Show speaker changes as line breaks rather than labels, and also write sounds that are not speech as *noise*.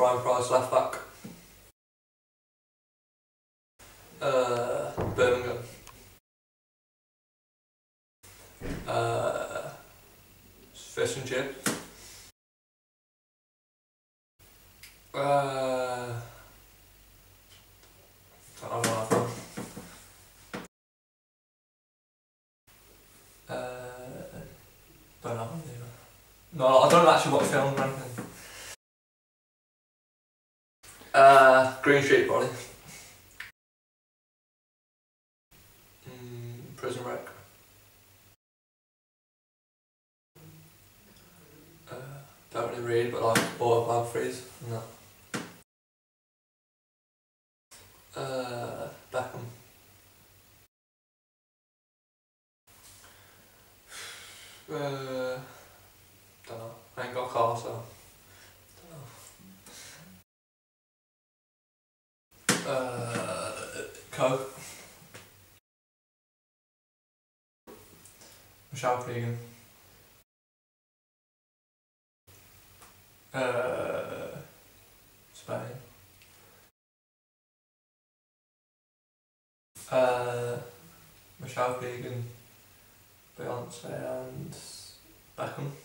Ryan Pryce left back. Uh, Birmingham. Uh, fish and chips. Uh, don't know what I've Uh, don't know. No, I don't actually watch films or anything. Uh, Green Street probably. Mm, Prison Break. Uh, don't really read, but like autobiographies and that. Uh, Beckham. *sighs* Uh, don't know. I ain't got a car, so. Don't know. Uh, Coke. Michelle Keegan. Uh, Spain. Uh, Michelle Keegan, Beyonce and Beckham.